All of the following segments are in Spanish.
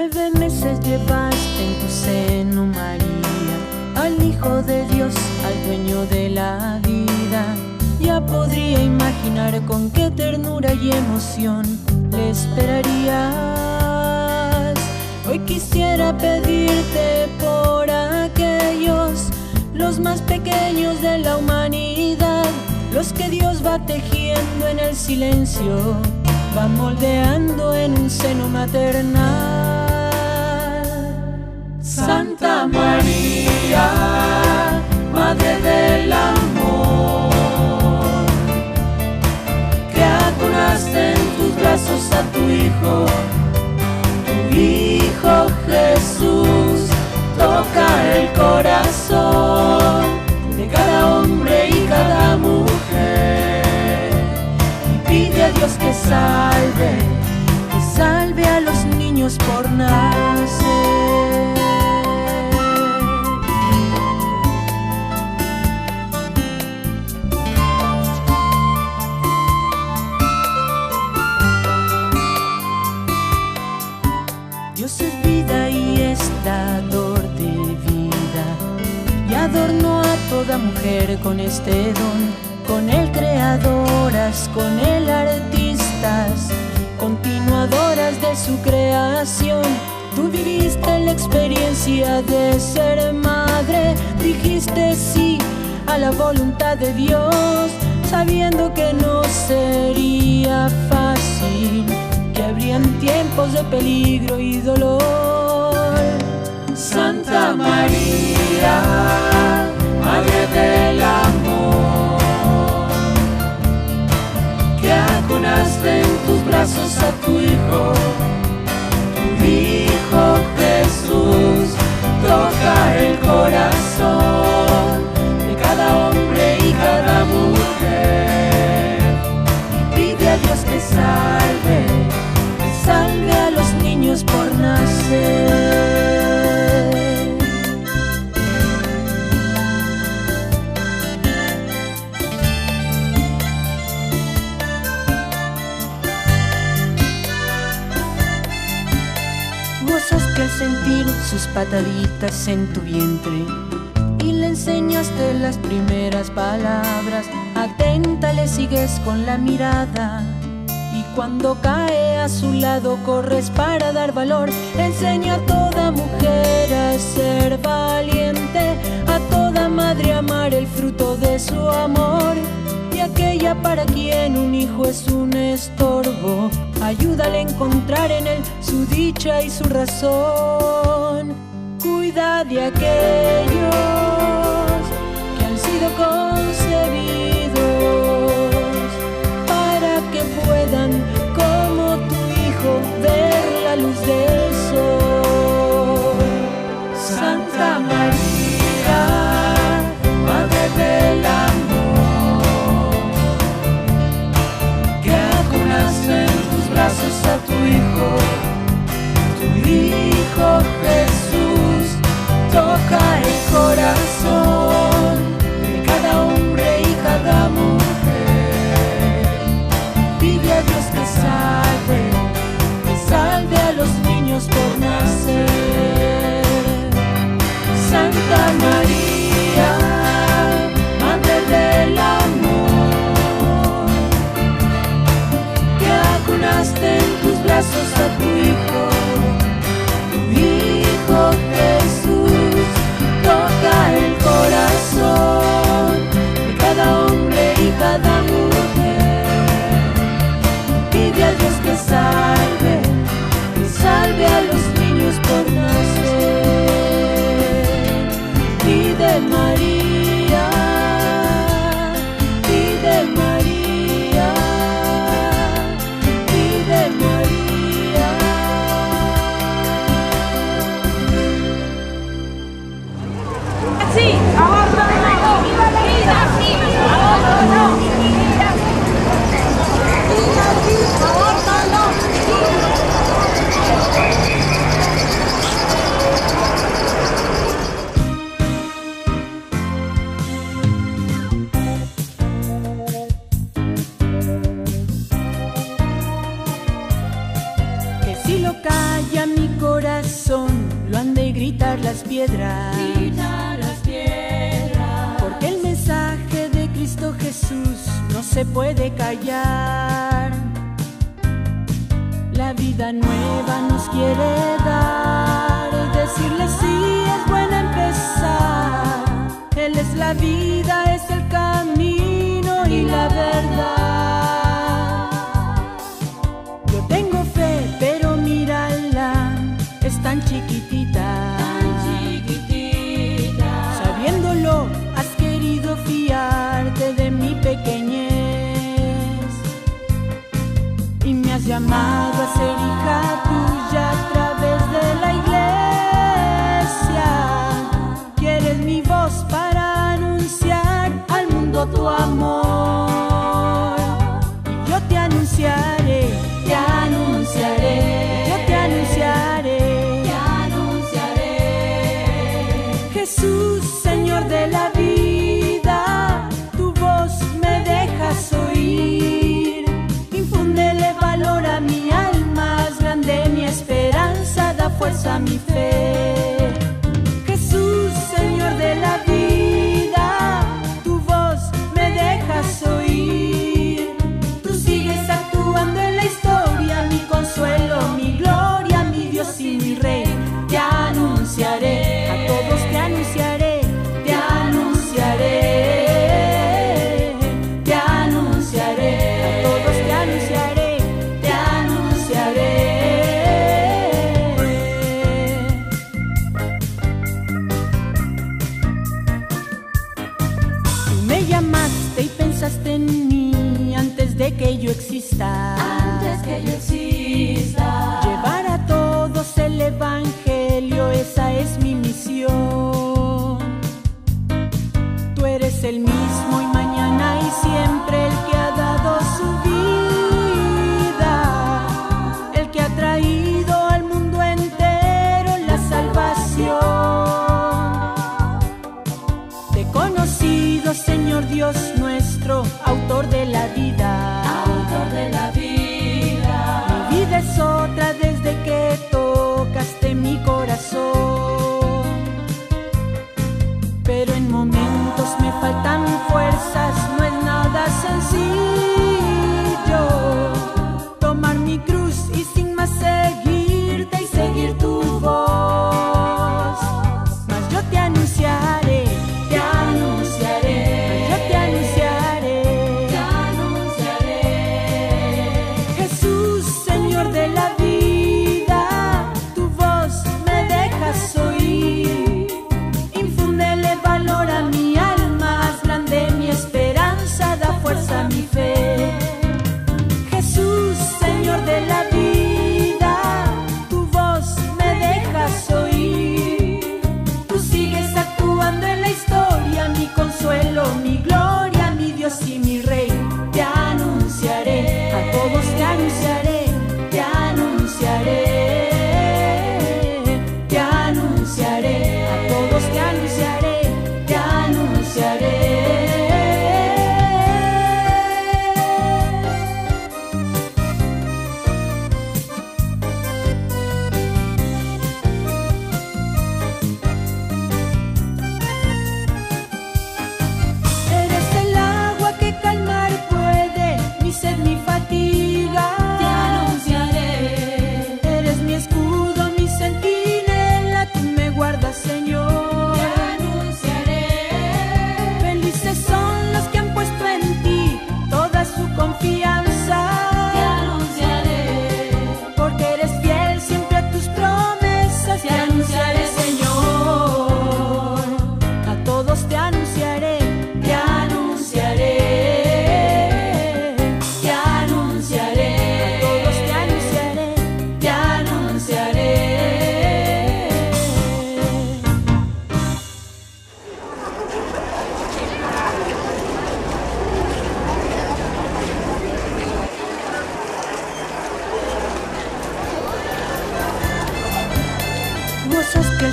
Nueve meses llevaste en tu seno, María, al Hijo de Dios, al dueño de la vida. Ya podría imaginar con qué ternura y emoción le esperarías. Hoy quisiera pedirte por aquellos, los más pequeños de la humanidad, los que Dios va tejiendo en el silencio, va moldeando en un seno maternal. Santa María, Madre del Amor, que acunaste en tus brazos a tu Hijo, tu Hijo Jesús, toca el corazón de cada hombre y cada mujer y pide a Dios que salve, mujer con este don, con el creadoras, con el artistas, continuadoras de su creación. Tú viviste la experiencia de ser madre, dijiste sí a la voluntad de Dios, sabiendo que no sería fácil que habrían tiempos de peligro y dolor. Santa María, Madre del Amor, que acunaste en tus brazos a tu Hijo, sentir sus pataditas en tu vientre y le enseñaste las primeras palabras. Atenta le sigues con la mirada. Y cuando cae a su lado corres para dar valor. Enseña a toda mujer a ser valiente, a toda madre amar el fruto de su amor. Y aquella para quien un hijo es un estorbo, ayúdale a encontrar en él su dicha y su razón. Cuida de aquellos que han sido concebidos lo calla mi corazón, lo han de gritar las piedras. Las piedras. Porque el mensaje de Cristo Jesús no se puede callar. La vida nueva nos quiere dar, decirle sí es bueno empezar. Él es la vida, smile. fuerza mi fe. fuerzas no es nada sencillo.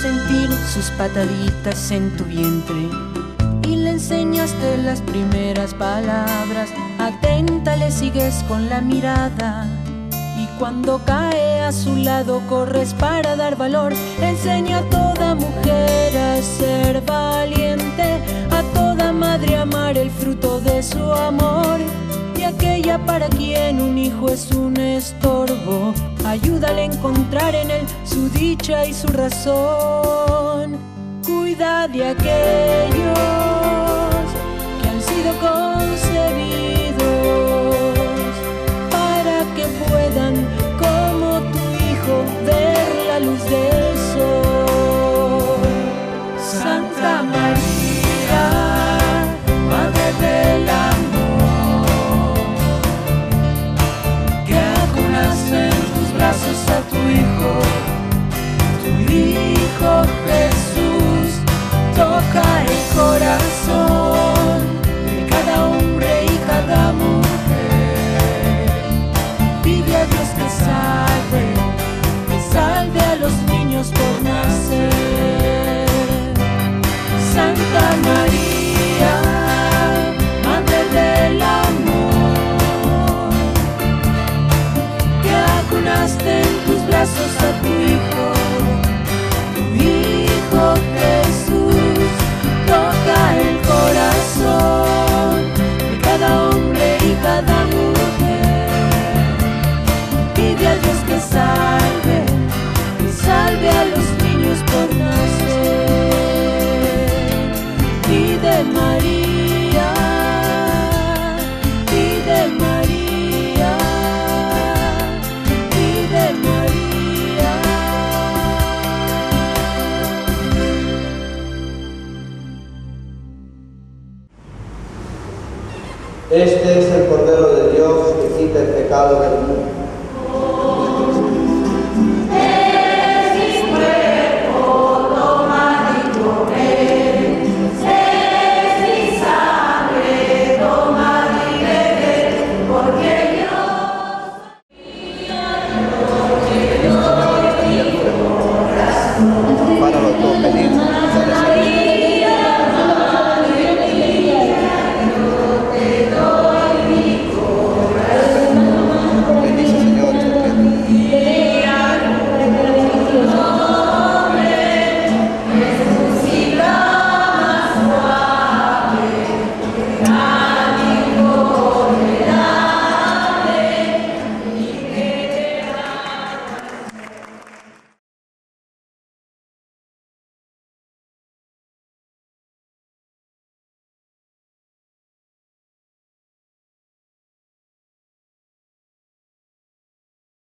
sentir sus pataditas en tu vientre y le enseñaste las primeras palabras. Atenta le sigues con la mirada y cuando cae a su lado corres para dar valor. Enseña a toda mujer a ser valiente, a toda madre a amar el fruto de su amor Aquella para quien un hijo es un estorbo, ayúdale a encontrar en él su dicha y su razón. Cuida de aquellos que han sido concebidos para que puedan, como tu hijo, ver la luz del sol. Santa María, hijo Jesús, toca el corazón Este es el Cordero de Dios que quita el pecado del mundo.